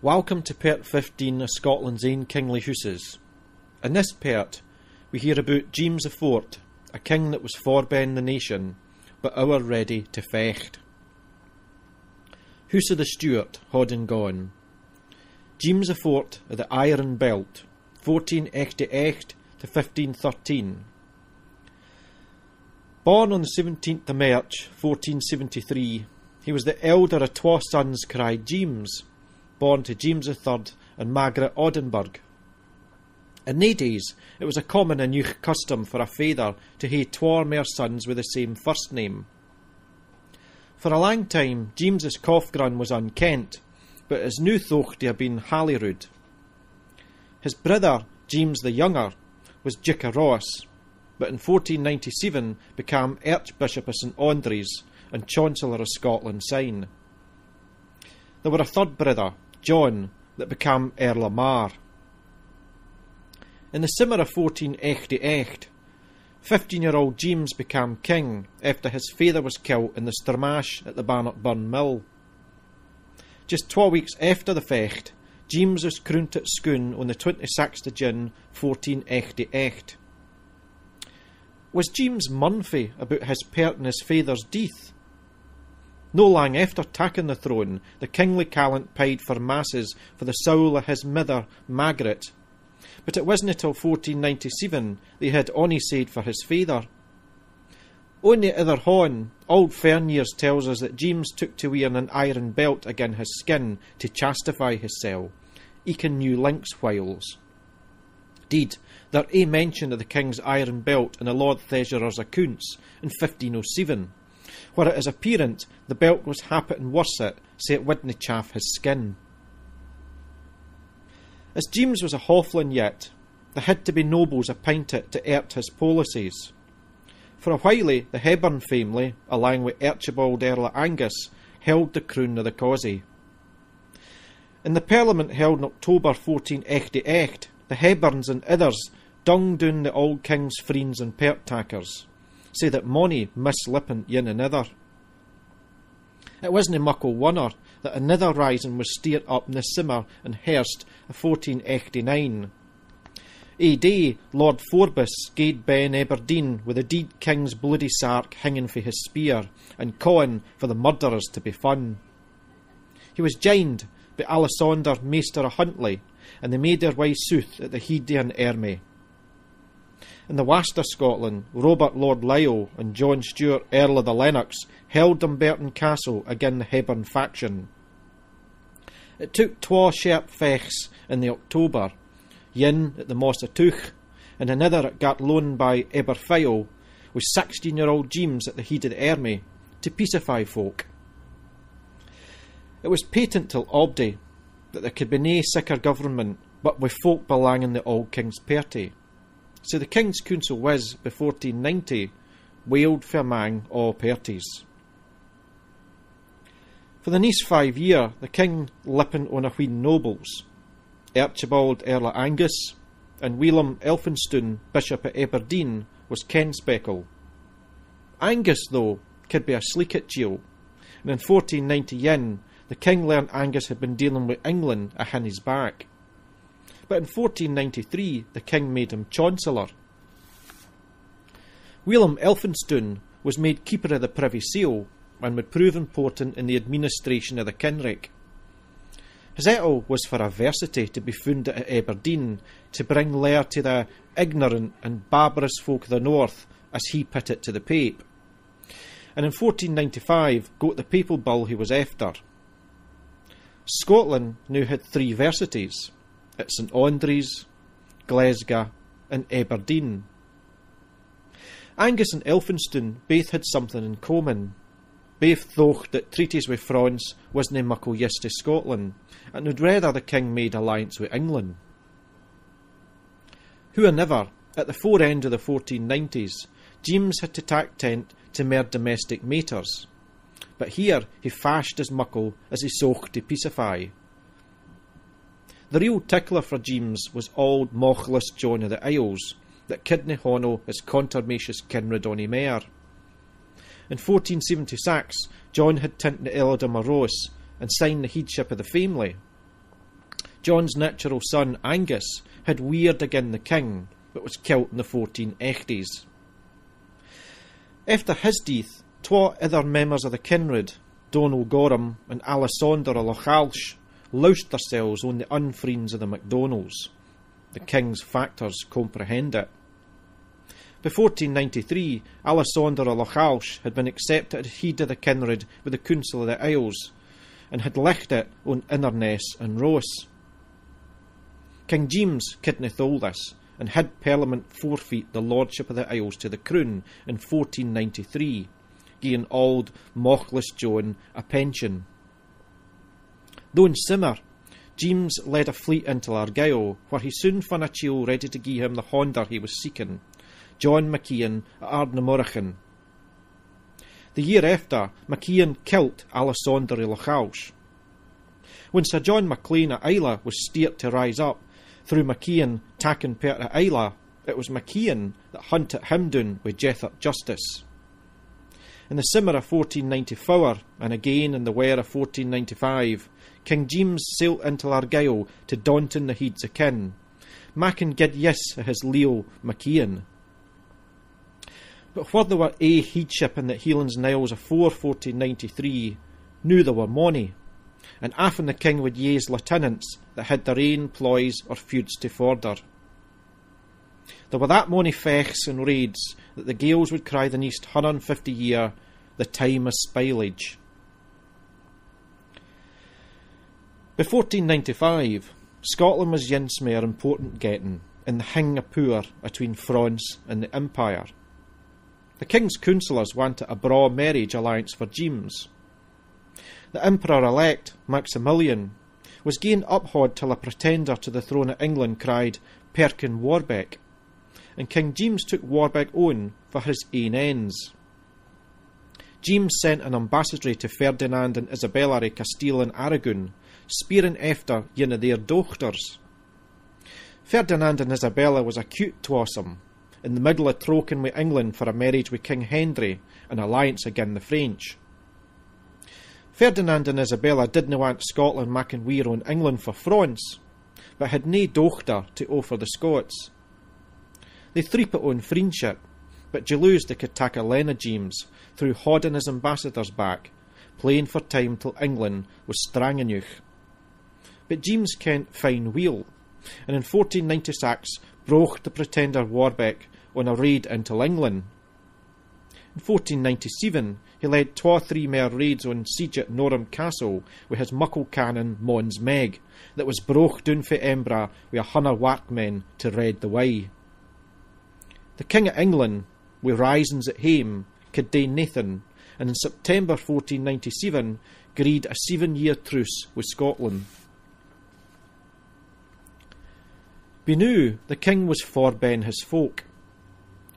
Welcome to part 15 of Scotland's ain kingly houses. In this part, we hear about James Fort, a king that was forben the nation, but ower ready to fecht. House of the Stuart, Hodden gone. James Fort of the Iron Belt, 1488 to 1513. Born on the 17th of March, 1473, he was the elder of twa sons cried James, born to James III and Margaret Oldenburg. In nae days, it was a common and new custom for a father to hae twa more sons with the same first name. For a long time, James's Cough-grun was unkent, but his new thocht had been Holyrood. His brother, James the Younger, was Duke of Ross, but in 1497 became Archbishop of St Andrews and Chancellor of Scotland sign. There were a third brother, John, that became Earl of Mar. In the summer of 1488, 15 year old James became king after his father was killed in the Sturmash at the Bannockburn Mill. Just two weeks after the fecht, James was crowned at Scone on the 26th of June 1488. Was James Murphy about his part in his father's death? No lang after taking the throne, the kingly callant paid for masses for the soul of his mither, Margaret. But it wasn't until 1497 they had ony said for his father. On the other hand, old Ferniers tells us that James took to wear an iron belt again his skin to chastify hisself, eken new links whiles. Deed, there a mention of the king's iron belt in the Lord Treasurer's accounts in 1507, where it is apparent the belt was happit and worset, sae it chaff his skin. As James was a Hofflin yet, there had to be nobles appointed to ert his policies. For a while, eh, the Hepburn family, along with Archibald Earl of Angus, held the crown of the causey. In the Parliament held in October 1488, the Hepburns and others dung down the old king's friends and pertackers, say that money mislippent yin another. It wasn't a muckle wonder that another rising was steered up in the summer in Hurst of 1489. A day, Lord Forbes gaed Ben Aberdeen with the deed king's bloody sark hanging for his spear and calling for the murderers to be fun. He was joined by Alessander Maester of Huntly, and they made their way sooth at the Hedian army. In the west of Scotland, Robert Lord Lyle and John Stewart, Earl of the Lennox, held Dumbarton Castle against the Hepburn faction. It took twa sharp fechts in the October, yin at the Moss of Tuch, and another at Gartlone by Aberfoyle, with sixteen year old James at the head of the army, to peacify folk. It was patent till Obday that there could be nae sicker government but with folk belonging the old king's party. So the King's Council was, before 1490, wailed for among all parties. For the next five year, the King lippin on a wheen nobles, Archibald Earl of Angus, and William Elphinstone, Bishop of Aberdeen, was Ken Speckle. Angus, though, could be a sleek at jail, and in 1491 the King learned Angus had been dealing with England a his back. But in 1493 the King made him Chancellor. William Elphinstone was made Keeper of the Privy Seal and would prove important in the administration of the Kinrick. His ettle was for adversity to be found at Aberdeen to bring lair to the ignorant and barbarous folk of the north, as he put it to the Pape. And in 1495 got the papal bull he was after. Scotland now had three versities at St Andrews, Glasgow, and Aberdeen. Angus and Elphinstone both had something in common. Both thought that treaties with France wasna muckle use to Scotland, and would rather the king made alliance with England. Whoever, at the fore end of the 1490s, James had to tack tent to mere domestic matters. But here he fashed as muckle as he sought to peacify. The real tickler for James was old mochless John of the Isles, that kidney hono his contermacious Kinred on mare. In 1476, John had tint the eldom of Ross and signed the headship of the family. John's natural son Angus had weird again the king, but was killed in the 1480s. After his death, twa other members of the Kinred, Donal Gorham and Alessandro Lochalsh, loused themselves on the unfriends of the MacDonalds. The king's factors comprehend it. By 1493, Alessandro Lochalsh had been accepted as head of the Kinred with the Council of the Isles, and had left it on Inverness and Ross. King James kidnapped all this, and had Parliament forfeit the lordship of the Isles to the Crown in 1493, giving old Mochless John a pension. Though in summer, James led a fleet into Argyll, where he soon found a chiel ready to give him the honder he was seeking, John MacIan at Ardnamurchan. The year after, MacIan killed Alessandro Lochalsh. When Sir John Maclean at Islay was steered to rise up, through MacIan taking part at Islay, it was MacIan that hunted him down with Jethert Justice. In the summer of 1494, and again in the wear of 1495, King James sailed into Argyll to Daunton the heeds making good use of his Leo MacIan. But where there were a headship in the Highlands and Isles afore 1493, knew there were mony, and often the king would use lieutenants that had their own ploys or feuds to forder. There were that mony fechs and raids that the Gaels would cry the next 150 year the time of spilage. By 1495, Scotland was yince more important getting in the hing of poor between France and the Empire. The king's councillors wanted a braw marriage alliance for James. The emperor elect, Maximilian, was gained uphod till a pretender to the throne of England cried, Perkin Warbeck, and King James took Warbeck on for his own ends. James sent an ambassador to Ferdinand and Isabella of Castile and Aragon spearing after yin of their dochters. Ferdinand and Isabella was acute twassome, in the middle of troking with England for a marriage with King Henry, an alliance against the French. Ferdinand and Isabella didn't want Scotland making war on England for France, but had nae dochter to offer the Scots. They threep it on friendship, but Jealous they could take a through hodding his ambassadors back, playing for time till England was Strangeneugh but James Kent fine wheel, and in 1496 broke the pretender Warbeck on a raid into England. In 1497 he led twa three more raids on siege at Norham Castle with his muckle cannon Mons Meg that was broke down for Embra with a hundred workmen to read the way. The King of England, with risings at hame, could do nothing, and in September 1497 agreed a seven year truce with Scotland. Be knew the king was for Ben his folk.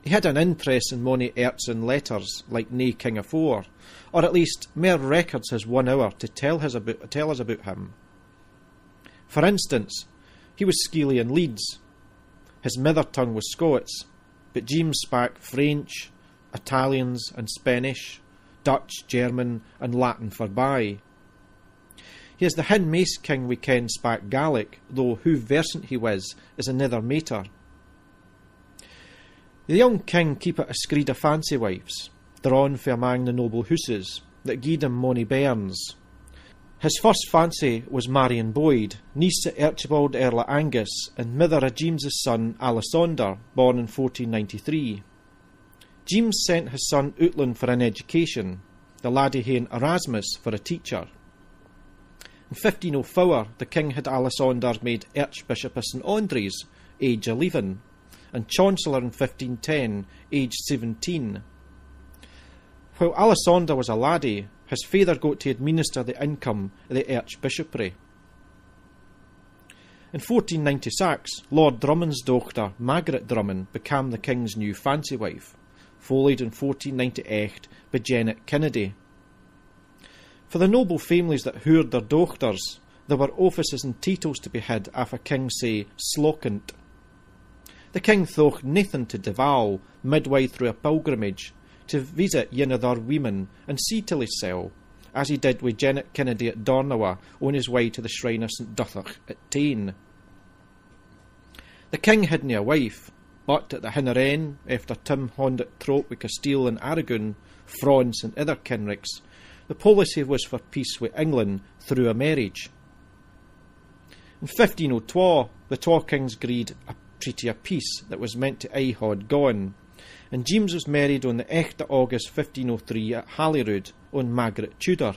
He had an interest in mony arts and letters like nae king afore, or at least mere records has one hour to tell, us about, tell us about him. For instance, he was skeely in Leeds. His mother tongue was Scots, but James spoke French, Italians and Spanish, Dutch, German, and Latin for forby. He is the hin mace king we ken spak Gaelic, though who versant he was is another matter. The young king keepit a screed of fancy wives, drawn from among the noble houses, that gied him mony bairns. His first fancy was Marion Boyd, niece of Archibald Earl of Angus and mother of James's son Alessander, born in 1493. James sent his son Outland for an education, the laddie hain Erasmus for a teacher. In 1504, the king had Alessander made Archbishop of St Andrews, age 11, and Chancellor in 1510, aged 17. While Alessander was a laddie, his father got to administer the income of the archbishopry. In 1496, Lord Drummond's daughter, Margaret Drummond, became the king's new fancy wife, followed in 1498 by Janet Kennedy. For the noble families that hoored their dochters, there were offices and titles to be had af a king say slokent. The king thocht naething to devour midway through a pilgrimage to visit yin of their women and see till his cell, as he did with Janet Kennedy at Darnaway on his way to the shrine of St Duthach at Tain. The king had a wife, but at the hinner after Tim Hondet trope with Castile and Aragon, France and other kinricks, the policy was for peace with England through a marriage. In 1502, the twa kings agreed a treaty of peace that was meant to aye had gone, and James was married on the 8th of August 1503 at Holyrood on Margaret Tudor.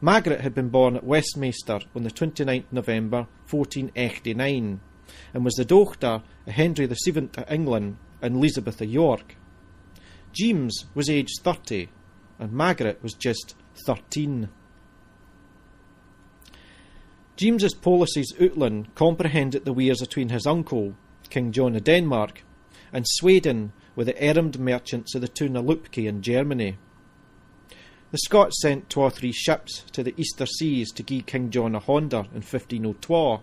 Margaret had been born at Westminster on the 29th November 1489 and was the daughter of Henry VII of England and Elizabeth of York. James was aged 30 and Margaret was just 13. James's policies outland comprehended the wares between his uncle, King John of Denmark, and Sweden with the errand merchants of the town Lübeck in Germany. The Scots sent two or three ships to the Easter seas to give King John a Honda in 1502, and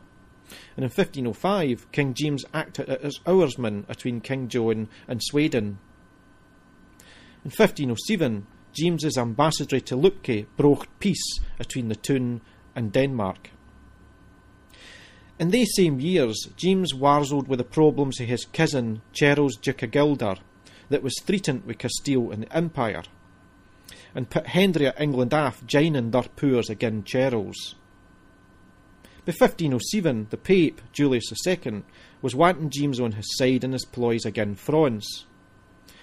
in 1505 King James acted as oarsman between King John and Sweden. In 1507, James's ambassador to Lübeck broke peace between the town and Denmark. In these same years, James warsled with the problems of his cousin, Charles Duke of Gueldre, that was threatened with Castile and the Empire, and put Henry of England off joining their poors against Charles. By 1507, the Pope, Julius II, was wanting James on his side in his ploys against France.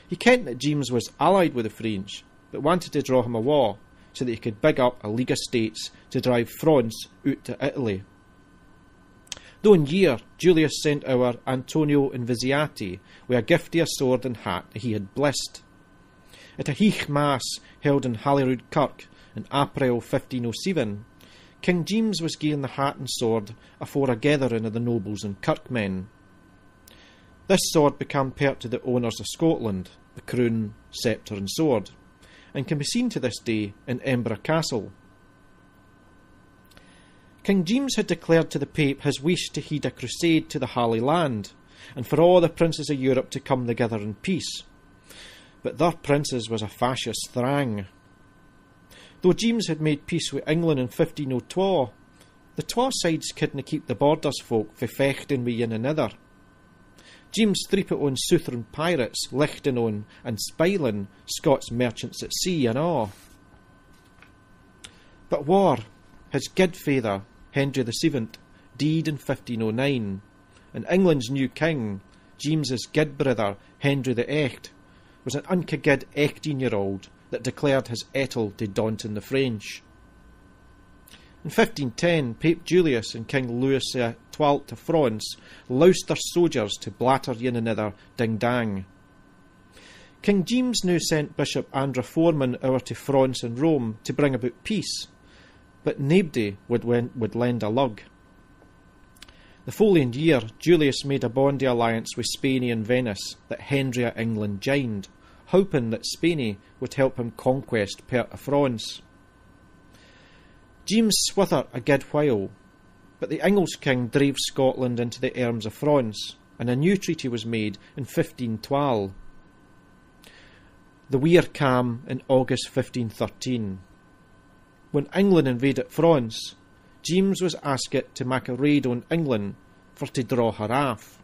He kent that James was allied with the French, but wanted to draw him a war so that he could big up a League of States to drive France out to Italy. Though in year, Julius sent our Antonio Invisiati with a giftier sword and hat that he had blessed. At a heich mass held in Holyrood Kirk in April 1507, King James was given the hat and sword afore a gathering of the nobles and kirkmen. This sword became part to the owners of Scotland, the crown, sceptre, and sword, and can be seen to this day in Embra Castle. King James had declared to the Pope his wish to heed a crusade to the Holy Land, and for all the princes of Europe to come together in peace. But their princes was a fascist thrang. Though James had made peace with England in 1502, the twa sides couldna keep the borders folk for fechting with one another. James threepit on Southern pirates, lichting on and spiling Scots merchants at sea and all. But war, his godfather, Henry VII, died in 1509, and England's new king, James's good brother, Henry VIII, was an uncagid 18 year old that declared his ettle to daunting the French. In 1510, Pope Julius and King Louis XII of France loused their soldiers to blatter one another ding dang. King James now sent Bishop Andrew Forman over to France and Rome to bring about peace, but nobody would, would lend a lug. The following year, Julius made a bondy alliance with Spain and Venice that Henry of England joined, hoping that Spain would help him conquest part of France. James swithered a good while, but the English king drove Scotland into the arms of France, and a new treaty was made in 1512. The Weir came in August 1513. When England invaded France, James was asked to make a raid on England for to draw her off.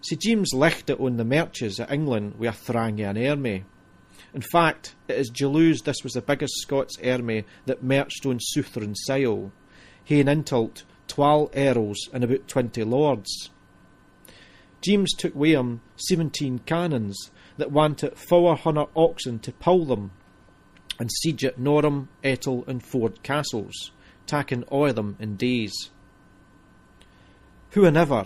See, James lichted on the marches of England with a thrang an army. In fact, it is Deluge this was the biggest Scots army that marched on Southern soil. He and Intalt, twelve earls and about twenty lords. James took with him seventeen cannons that wanted four hundred oxen to pull them, and siege at Norham, Etal, and Ford castles, all of them in days. Whoever,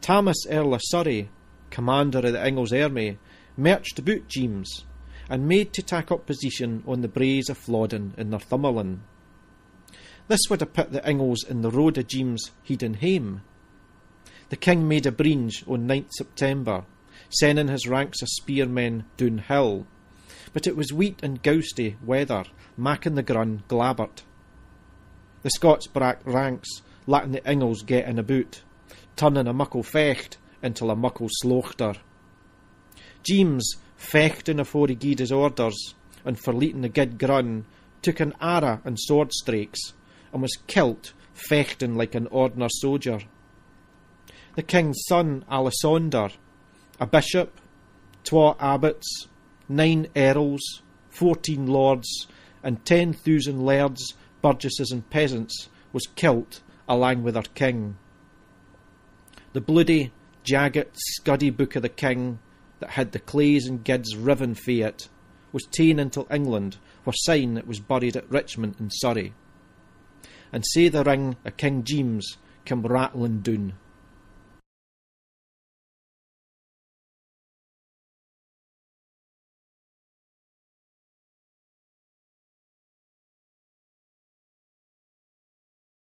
Thomas Earl of Surrey, commander of the English army, marched about James and made to take up position on the braes of Flodden in Northumberland. This would have put the Ingles in the road of James Heeden hame. The king made a breach on 9th September, sending his ranks of spearmen down hill, but it was wheat and gousty weather, making the grun glabbert. The Scots brak ranks, letting the Ingles get in about, turning a muckle fecht into a muckle slochter. James fechting afore he gied his orders, and for leeting the good grun, took an arrow and sword strakes, and was kilt fechting like an ordinary soldier. The king's son, Alessander, a bishop, twa abbots, nine earls, fourteen lords, and ten thousand lairds, burgesses, and peasants, was kilt along with our king. The bloody, jagged, scuddy book of the king that had the clays and gids riven fae it was ta'en into England for sign it was buried at Richmond in Surrey. And say the ring of King James came rattling down.